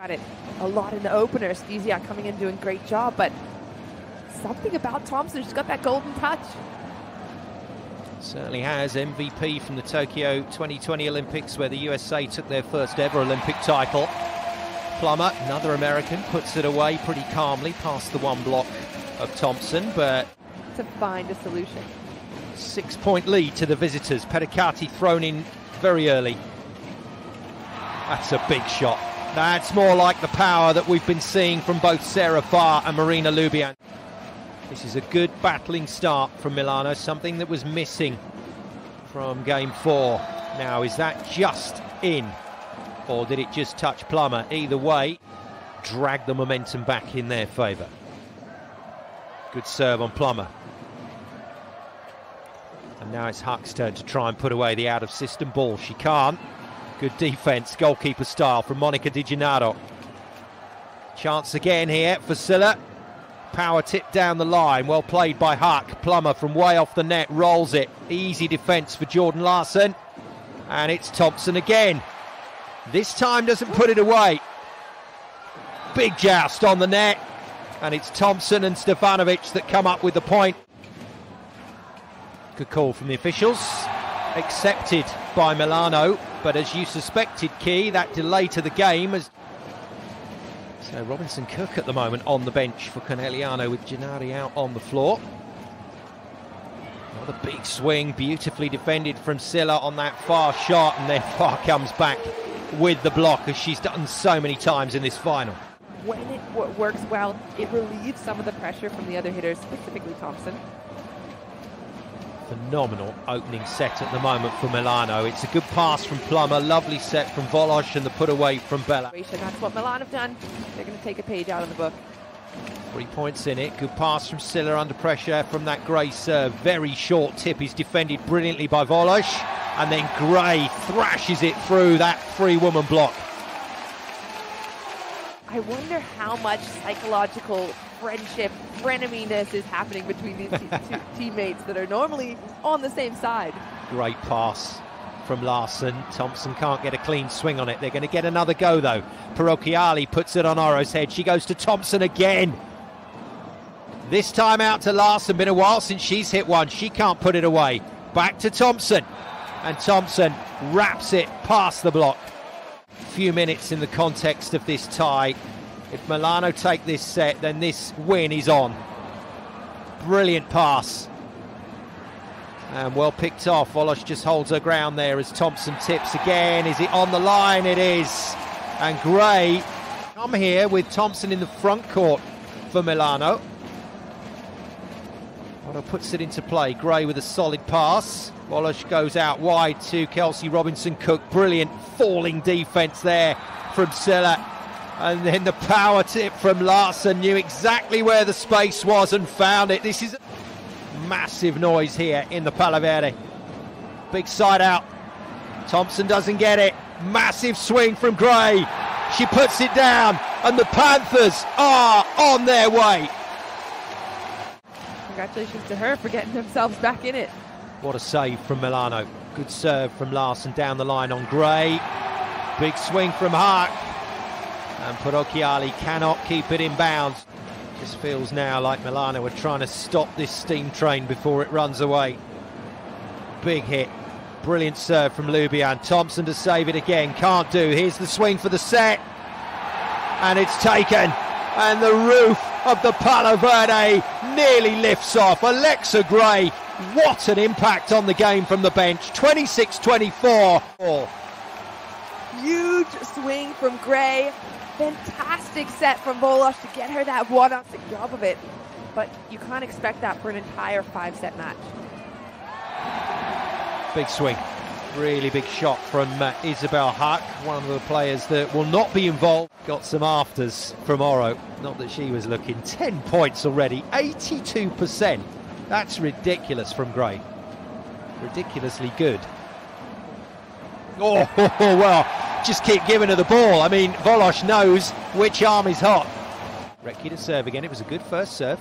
Got it a lot in the opener. Stysiak coming in doing great job, but something about Thompson, she's got that golden touch. Certainly has MVP from the Tokyo 2020 Olympics, where the USA took their first ever Olympic title. Plummer, another American, puts it away pretty calmly past the one block of Thompson, but to find a solution. Six point lead to the visitors. Pedicati thrown in very early. That's a big shot. That's more like the power that we've been seeing from both Sarah Fahr and Marina Lubian. This is a good battling start from Milano, something that was missing from game four. Now, is that just in, or did it just touch Plummer? Either way, drag the momentum back in their favour. Good serve on Plummer. And now it's Haak's turn to try and put away the out-of-system ball. She can't. Good defence, goalkeeper style from Monica Di. Chance again here for Sylla. Power tip down the line. Well played by Haak. Plummer from way off the net rolls it. Easy defence for Jordan Larson. And it's Thompson again. This time doesn't put it away. Big joust on the net. And it's Thompson and Stefanovic that come up with the point. Good call from the officials. Accepted by Milano. But as you suspected, Key, that delay to the game has. So Robinson Cook at the moment on the bench for Conegliano with Gennari out on the floor. Another big swing, beautifully defended from Sylla on that far shot, and then Fahr comes back with the block as she's done so many times in this final. When it works well, it relieves some of the pressure from the other hitters, specifically Thompson phenomenal opening set at the moment for Milano. It's a good pass from Plummer, lovely set from Wołosz, and the put away from Bella. That's what Milan have done. They're going to take a page out of the book. Three points in it. Good pass from Sylla under pressure from that Gray serve. Very short tip. He's defended brilliantly by Wołosz. And then Gray thrashes it through that three woman block. I wonder how much psychological friendship, freneminess is happening between these two teammates that are normally on the same side. Great pass from Larson. Thompson can't get a clean swing on it. They're going to get another go, though. Parrocchiale puts it on Orro's head. She goes to Thompson again. This time out to Larson. Been a while since she's hit one. She can't put it away. Back to Thompson. And Thompson wraps it past the block. A few minutes in the context of this tie. If Milano take this set, then this win is on. Brilliant pass. And well picked off. Wołosz just holds her ground there as Thompson tips again. Is it on the line? It is. And Gray come here with Thompson in the front court for Milano. Otto puts it into play. Gray with a solid pass. Wołosz goes out wide to Kelsey Robinson Cook. Brilliant falling defence there from Sylla. And then the power tip from Larson knew exactly where the space was and found it. This is massive noise here in the Palaverde. Big side out. Thompson doesn't get it. Massive swing from Gray. She puts it down, and the Panthers are on their way. Congratulations to her for getting themselves back in it. What a save from Milano. Good serve from Larson down the line on Gray. Big swing from Haak. And Parrocchiale cannot keep it in bounds. Just feels now like Milano are trying to stop this steam train before it runs away. Big hit. Brilliant serve from Lubian. Thompson to save it again. Can't do. Here's the swing for the set. And it's taken. And the roof of the Palaverde nearly lifts off. Alexa Gray, what an impact on the game from the bench. 26 24. Huge swing from Gray fantastic set from Wołosz to get her that one off the job of it. But you can't expect that for an entire five set match. Big swing. Really big shot from uh, Isabel Haak, one of the players that will not be involved. Got some afters from Orro. Not that she was looking. 10 points already, 82%. That's ridiculous from Gray. Ridiculously good. Oh, well, just keep giving her the ball. I mean, Wołosz knows which arm is hot. Recchi to serve again. It was a good first serve.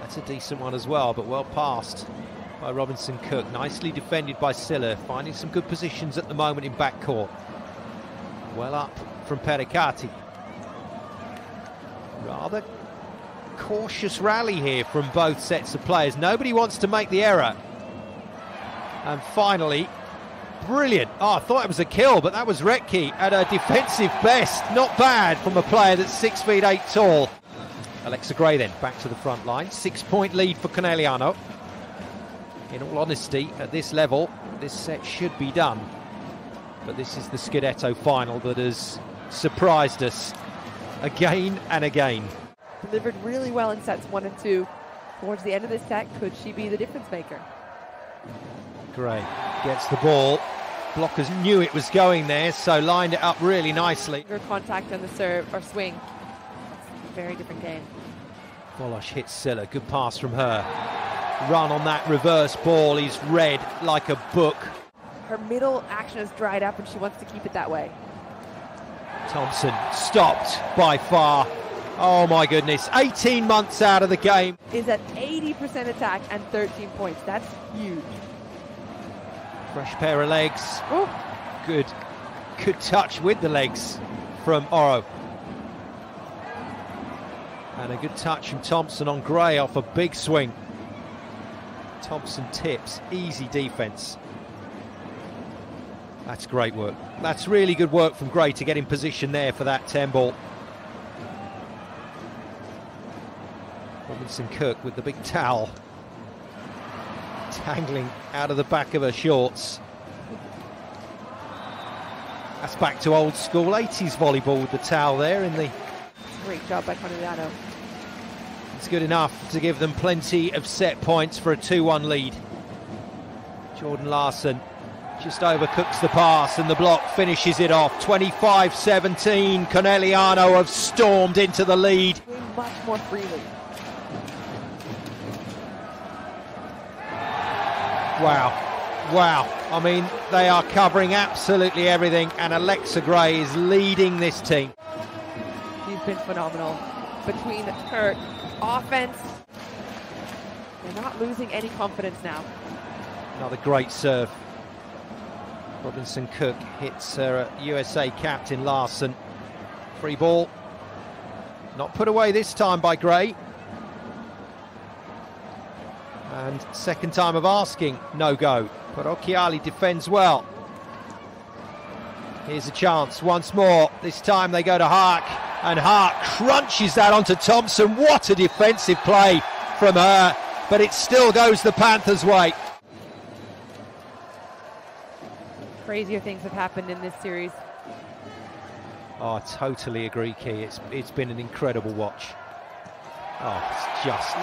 That's a decent one as well, but well passed by Robinson Cook. Nicely defended by Sylla, finding some good positions at the moment in backcourt. Well up from Pericati. Rather cautious rally here from both sets of players. Nobody wants to make the error. And finally, brilliant. Oh, I thought it was a kill, but that was Rettke at a defensive best. Not bad from a player that's six feet eight tall. Alexa Gray then back to the front line. Six point lead for Conegliano. In all honesty, at this level, this set should be done. But this is the Scudetto final that has surprised us again and again. Delivered really well in sets one and two. Towards the end of this set, could she be the difference maker? Gray gets the ball. Blockers knew it was going there, so lined it up really nicely. Her contact on the serve or swing. Very different game. Wołosz hits Sylla. Good pass from her. Run on that reverse ball. He's read like a book. Her middle action has dried up and she wants to keep it that way. Thompson stopped by Fahr. Oh my goodness. 18 months out of the game. Is at 80% attack and 13 points. That's huge. Fresh pair of legs. Good. Good touch with the legs from Orro. And a good touch from Thompson on Gray off a big swing. Thompson tips, easy defence. That's great work. That's really good work from Gray to get in position there for that 10 ball. Robinson Cook with the big towel. Tangling out of the back of her shorts. That's back to old school 80s volleyball with the towel there in the Great job by Conegliano. It's good enough to give them plenty of set points for a 2-1 lead. Jordan Larson just overcooks the pass and the block finishes it off. 25-17, Conegliano have stormed into the lead. Much more freely. Wow, wow. I mean, they are covering absolutely everything and Alexa Gray is leading this team. She's been phenomenal. Between her offense, they're not losing any confidence now. Another great serve. Robinson Cook hits her USA captain Larson. Free ball. Not put away this time by Gray. And second time of asking, no go. But Occhiali defends well. Here's a chance once more. This time they go to Haak, and Haak crunches that onto Thompson. What a defensive play from her, but it still goes the Panthers' way. Crazier things have happened in this series. Oh, I totally agree, Key. It's it's been an incredible watch. Oh, it's just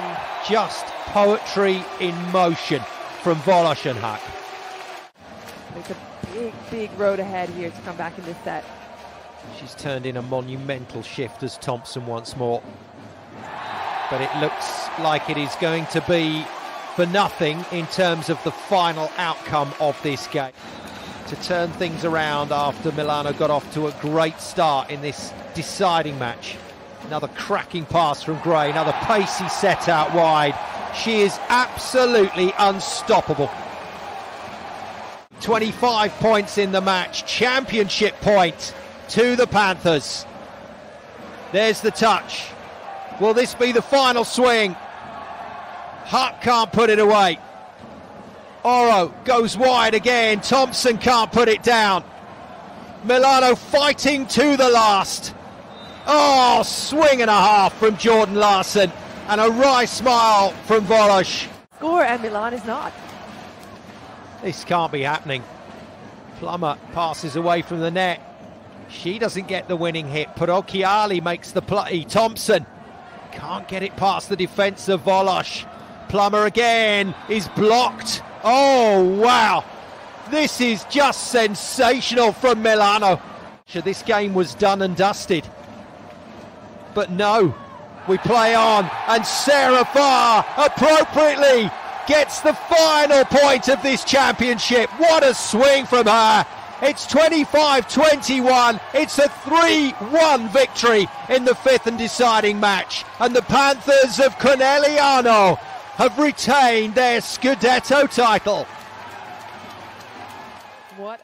just poetry in motion from Wołosz and Haak. It's a big, big road ahead here to come back in this set. She's turned in a monumental shift as Thompson once more. But it looks like it is going to be for nothing in terms of the final outcome of this game. To turn things around after Milano got off to a great start in this deciding match. Another cracking pass from Gray, another pacey set out wide. She is absolutely unstoppable. 25 points in the match, championship point to the Panthers. There's the touch. Will this be the final swing? Haak can't put it away. Orro goes wide again. Thompson can't put it down. Milano fighting to the last. Oh, swing and a half from Jordan Larson. And a wry smile from Wołosz. Score and Milan is not. This can't be happening. Plummer passes away from the net. She doesn't get the winning hit. Occhiali makes the play. Thompson can't get it past the defence of Wołosz. Plummer again is blocked. Oh, wow. This is just sensational from Milano. So this game was done and dusted. But no, we play on, and Sarah Fahr appropriately gets the final point of this championship. What a swing from her! It's 25 21. It's a 3 1 victory in the fifth and deciding match. And the Panthers of Conegliano have retained their Scudetto title. What